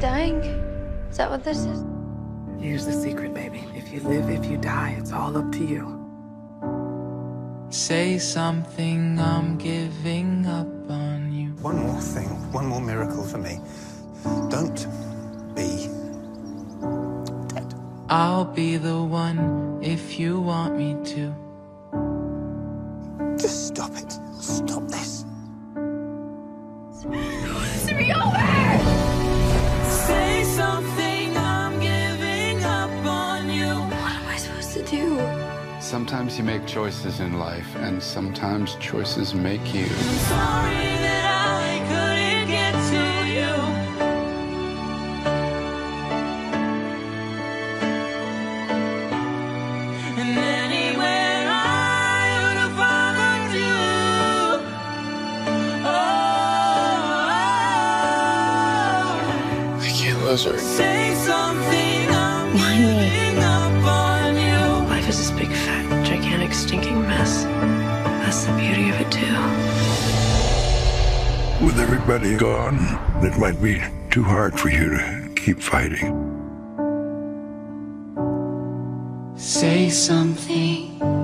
that what this is? Here's the secret, baby. If you live, if you die, it's all up to you. Say something, I'm giving up on you. One more thing, one more miracle for me. Don't be dead. I'll be the one if you want me to. Just stop it. Stop this. To be over! Sometimes you make choices in life, and sometimes choices make you. Sorry that beauty of it, too. With everybody gone, it might be too hard for you to keep fighting. Say something.